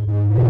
Mm-hmm.